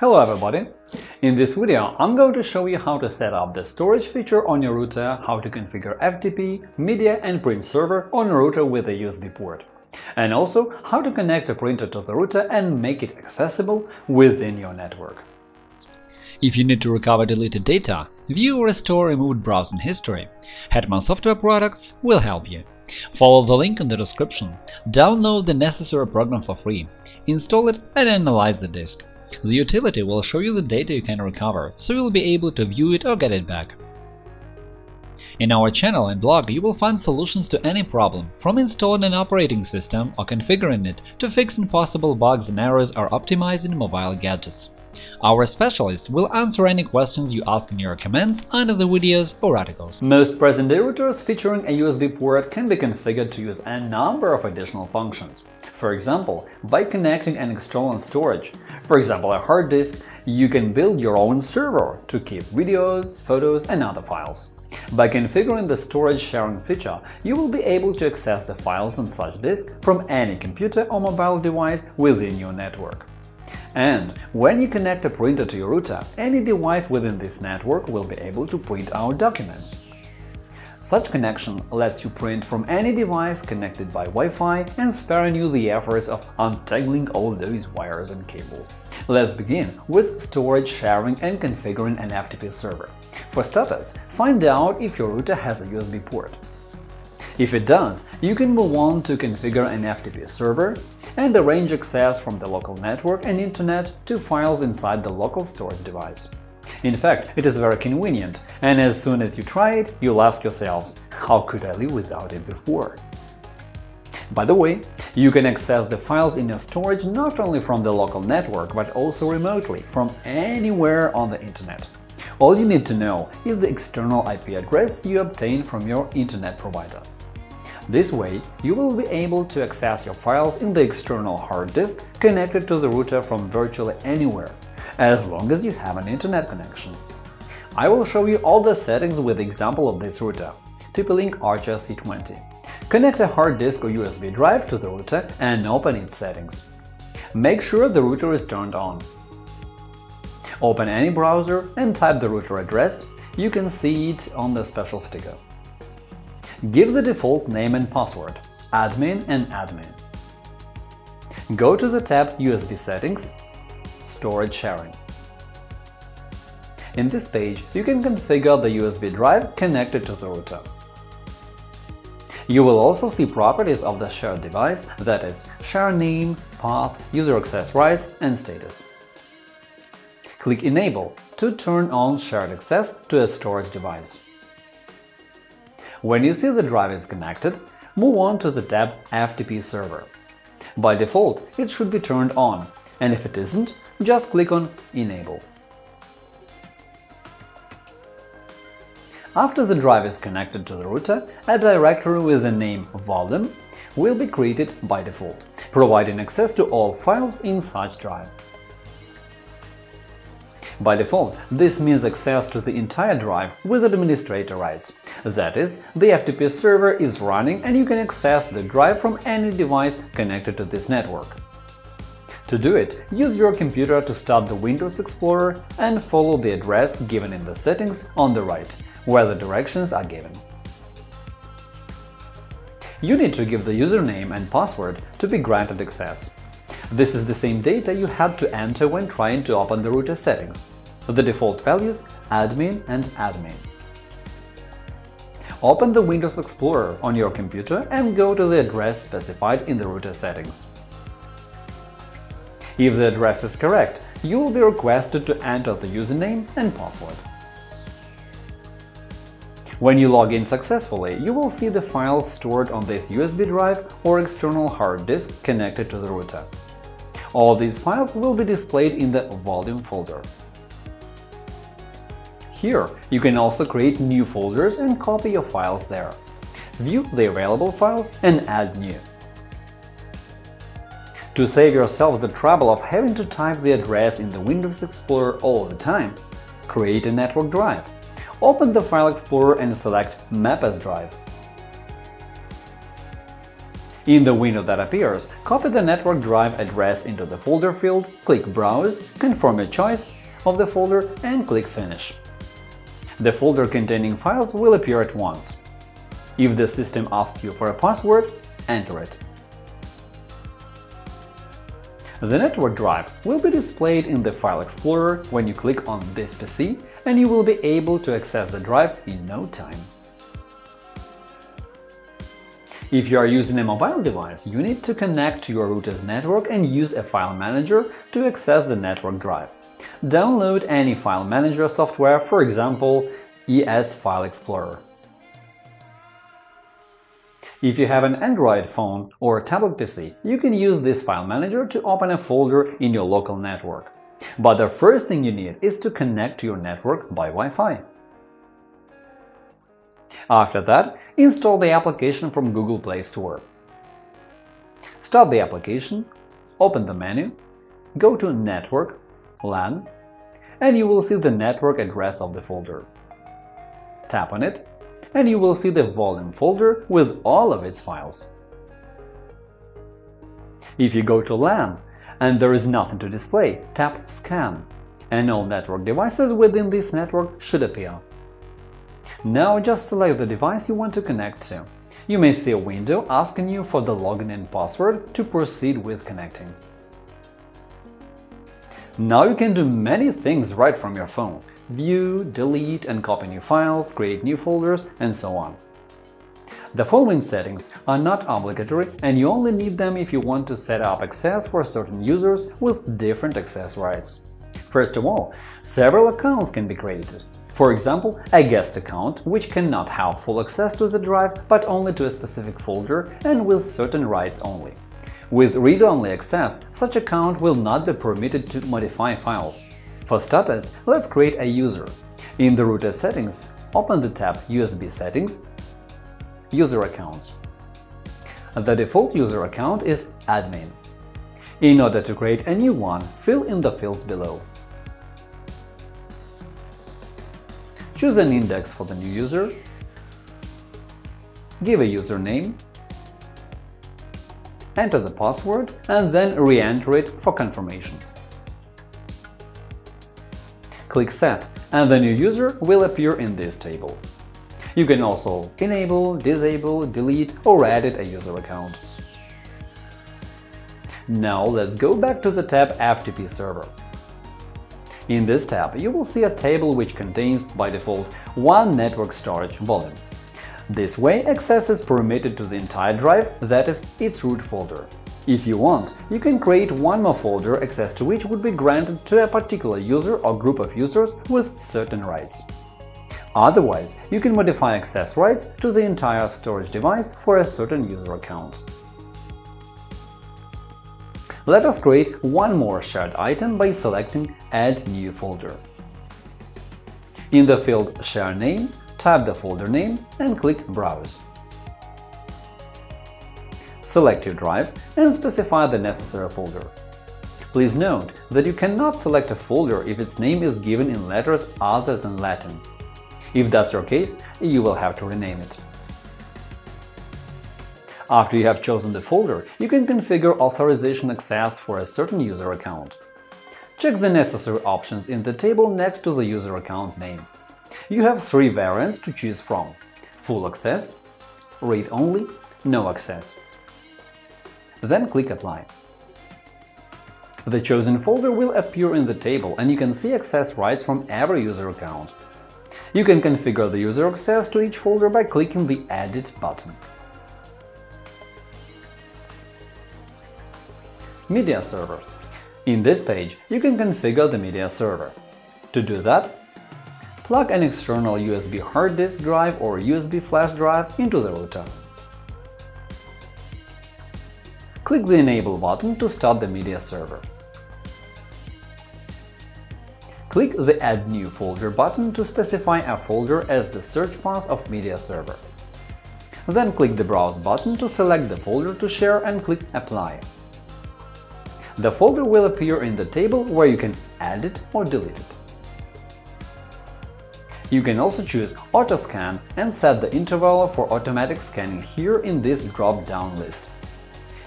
Hello everybody! In this video, I'm going to show you how to set up the storage feature on your router, how to configure FTP, media and print server on a router with a USB port, and also how to connect a printer to the router and make it accessible within your network. If you need to recover deleted data, view or restore removed browsing history, Hetman Software Products will help you. Follow the link in the description, download the necessary program for free, install it and analyze the disk. The utility will show you the data you can recover, so you'll be able to view it or get it back. In our channel and blog you will find solutions to any problem, from installing an operating system or configuring it to fixing possible bugs and errors or optimizing mobile gadgets. Our specialists will answer any questions you ask in your comments under the videos or articles. Most present-day routers featuring a USB port can be configured to use a number of additional functions. For example, by connecting an external storage, for example a hard disk, you can build your own server to keep videos, photos and other files. By configuring the storage sharing feature, you will be able to access the files on such disk from any computer or mobile device within your network. And when you connect a printer to your router, any device within this network will be able to print out documents. Such connection lets you print from any device connected by Wi-Fi and sparing you the efforts of untangling all those wires and cables. Let's begin with storage sharing and configuring an FTP server. For starters, find out if your router has a USB port. If it does, you can move on to configure an FTP server and arrange access from the local network and Internet to files inside the local storage device. In fact, it is very convenient, and as soon as you try it, you'll ask yourselves, how could I live without it before? By the way, you can access the files in your storage not only from the local network, but also remotely, from anywhere on the Internet. All you need to know is the external IP address you obtain from your Internet provider. This way, you will be able to access your files in the external hard disk connected to the router from virtually anywhere, as long as you have an internet connection. I will show you all the settings with the example of this router, TP-Link Archer C20. Connect a hard disk or USB drive to the router and open its settings. Make sure the router is turned on. Open any browser and type the router address, you can see it on the special sticker. Give the default name and password admin and admin. Go to the tab USB settings storage sharing. In this page, you can configure the USB drive connected to the router. You will also see properties of the shared device, that is, share name, path, user access rights and status. Click Enable to turn on shared access to a storage device. When you see the drive is connected, move on to the tab FTP server. By default, it should be turned on, and if it isn't, just click on Enable. After the drive is connected to the router, a directory with the name volume will be created by default, providing access to all files in such drive. By default, this means access to the entire drive with administrator rights. That is, the FTP server is running and you can access the drive from any device connected to this network. To do it, use your computer to start the Windows Explorer and follow the address given in the settings on the right, where the directions are given. You need to give the username and password to be granted access. This is the same data you had to enter when trying to open the router settings. The default values admin and admin. Open the Windows Explorer on your computer and go to the address specified in the router settings. If the address is correct, you will be requested to enter the username and password. When you log in successfully, you will see the files stored on this USB drive or external hard disk connected to the router. All these files will be displayed in the Volume folder. Here, you can also create new folders and copy your files there. View the available files and add new. To save yourself the trouble of having to type the address in the Windows Explorer all the time, create a network drive. Open the File Explorer and select Map as Drive. In the window that appears, copy the network drive address into the folder field, click Browse, confirm your choice of the folder and click Finish. The folder containing files will appear at once. If the system asks you for a password, enter it. The network drive will be displayed in the File Explorer when you click on this PC, and you will be able to access the drive in no time. If you are using a mobile device, you need to connect to your router's network and use a file manager to access the network drive. Download any file manager software, for example, ES File Explorer. If you have an Android phone or a tablet PC, you can use this file manager to open a folder in your local network. But the first thing you need is to connect to your network by Wi-Fi. After that, install the application from Google Play Store. Start the application, open the menu, go to Network, LAN, and you will see the network address of the folder. Tap on it, and you will see the volume folder with all of its files. If you go to LAN and there is nothing to display, tap Scan, and all network devices within this network should appear. Now just select the device you want to connect to. You may see a window asking you for the login and password to proceed with connecting. Now you can do many things right from your phone – view, delete and copy new files, create new folders, and so on. The following settings are not obligatory and you only need them if you want to set up access for certain users with different access rights. First of all, several accounts can be created. For example, a guest account, which cannot have full access to the drive, but only to a specific folder and with certain rights only. With read-only access, such account will not be permitted to modify files. For starters, let's create a user. In the router settings, open the tab USB Settings, User Accounts. The default user account is admin. In order to create a new one, fill in the fields below. Choose an index for the new user, give a username, enter the password and then re-enter it for confirmation. Click Set and the new user will appear in this table. You can also enable, disable, delete or edit a user account. Now let's go back to the tab FTP Server. In this tab, you will see a table which contains, by default, one network storage volume. This way, access is permitted to the entire drive, that is, its root folder. If you want, you can create one more folder access to which would be granted to a particular user or group of users with certain rights. Otherwise, you can modify access rights to the entire storage device for a certain user account. Let us create one more shared item by selecting Add new folder. In the field Share name, type the folder name and click Browse. Select your drive and specify the necessary folder. Please note that you cannot select a folder if its name is given in letters other than Latin. If that's your case, you will have to rename it. After you have chosen the folder, you can configure authorization access for a certain user account. Check the necessary options in the table next to the user account name. You have three variants to choose from – Full access, Read-only, No access. Then click Apply. The chosen folder will appear in the table and you can see access rights from every user account. You can configure the user access to each folder by clicking the Edit button. Media Server. In this page, you can configure the media server. To do that, plug an external USB hard disk drive or USB flash drive into the router. Click the Enable button to start the media server. Click the Add New Folder button to specify a folder as the search path of media server. Then click the Browse button to select the folder to share and click Apply. The folder will appear in the table where you can add it or delete it. You can also choose Auto Scan and set the interval for automatic scanning here in this drop-down list.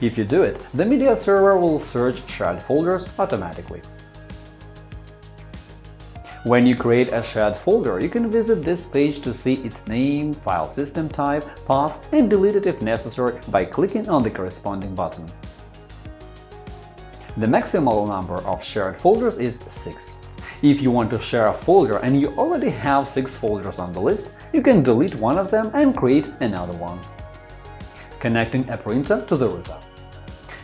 If you do it, the media server will search shared folders automatically. When you create a shared folder, you can visit this page to see its name, file system type, path, and delete it if necessary by clicking on the corresponding button. The maximal number of shared folders is 6. If you want to share a folder and you already have 6 folders on the list, you can delete one of them and create another one. Connecting a printer to the router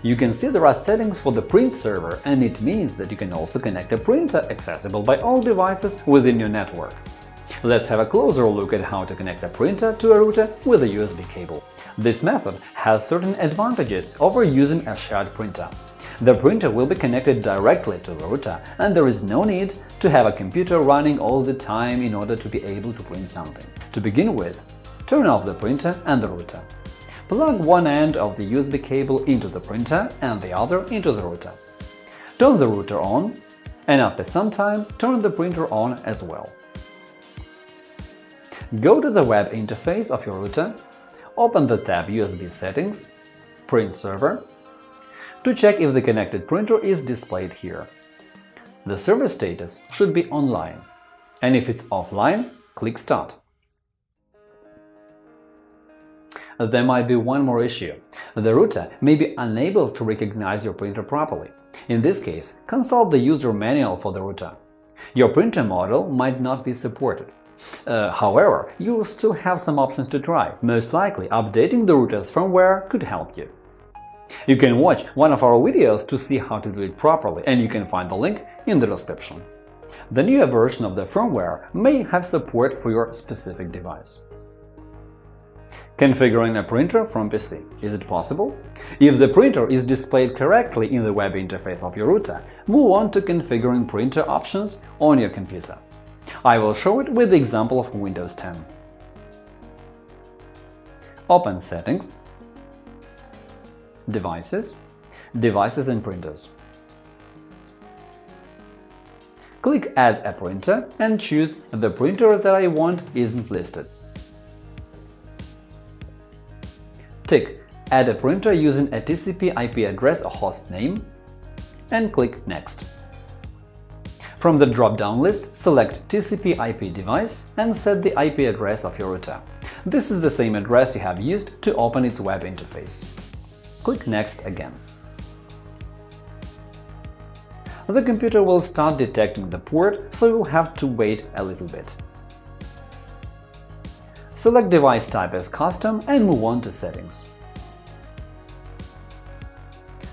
you can see there are settings for the print server, and it means that you can also connect a printer accessible by all devices within your network. Let's have a closer look at how to connect a printer to a router with a USB cable. This method has certain advantages over using a shared printer. The printer will be connected directly to the router, and there is no need to have a computer running all the time in order to be able to print something. To begin with, turn off the printer and the router. Plug one end of the USB cable into the printer and the other into the router. Turn the router on, and after some time turn the printer on as well. Go to the web interface of your router, open the tab USB Settings, Print Server, to check if the connected printer is displayed here. The server status should be online, and if it's offline, click Start. There might be one more issue. The router may be unable to recognize your printer properly. In this case, consult the user manual for the router. Your printer model might not be supported. Uh, however, you will still have some options to try. Most likely, updating the router's firmware could help you. You can watch one of our videos to see how to do it properly, and you can find the link in the description. The newer version of the firmware may have support for your specific device. Configuring a printer from PC. Is it possible? If the printer is displayed correctly in the web interface of your router, move on to configuring printer options on your computer. I will show it with the example of Windows 10. Open Settings, Devices, Devices and Printers. Click Add a printer and choose the printer that I want isn't listed. Tick Add a printer using a TCP IP address or host name and click Next. From the drop-down list, select TCP IP device and set the IP address of your router. This is the same address you have used to open its web interface. Click Next again. The computer will start detecting the port, so you'll have to wait a little bit. Select device type as custom and move on to settings.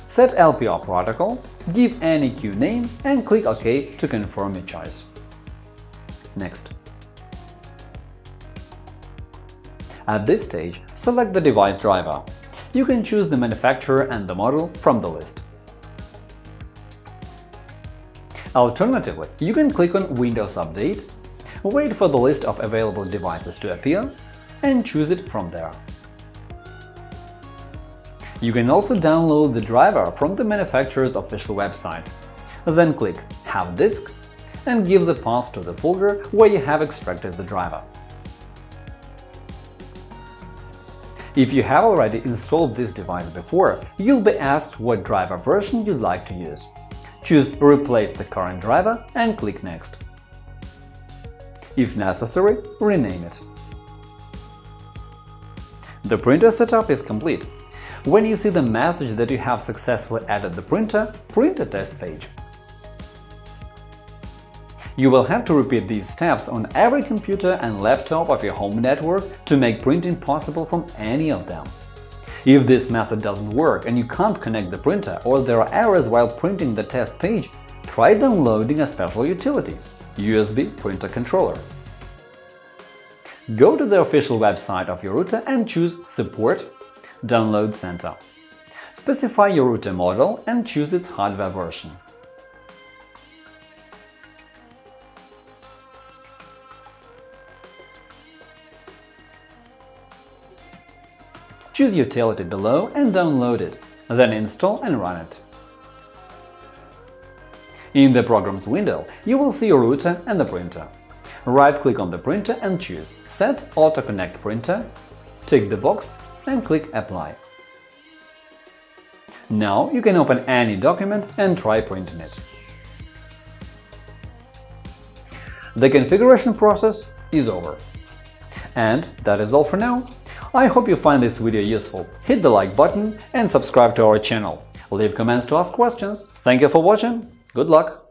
Set LPR protocol, give any queue name and click OK to confirm your choice. Next. At this stage, select the device driver. You can choose the manufacturer and the model from the list. Alternatively, you can click on Windows Update wait for the list of available devices to appear, and choose it from there. You can also download the driver from the manufacturer's official website. Then click Have disk and give the path to the folder where you have extracted the driver. If you have already installed this device before, you'll be asked what driver version you'd like to use. Choose Replace the current driver and click Next. If necessary, rename it. The printer setup is complete. When you see the message that you have successfully added the printer, print a test page. You will have to repeat these steps on every computer and laptop of your home network to make printing possible from any of them. If this method doesn't work and you can't connect the printer or there are errors while printing the test page, try downloading a special utility. USB printer controller. Go to the official website of your router and choose Support Download Center. Specify your router model and choose its hardware version. Choose Utility below and download it, then install and run it. In the Programs window, you will see your router and the printer. Right-click on the printer and choose Set Auto Connect Printer, tick the box and click Apply. Now you can open any document and try printing it. The configuration process is over. And that is all for now. I hope you find this video useful. Hit the like button and subscribe to our channel. Leave comments to ask questions. Thank you for watching. Good luck!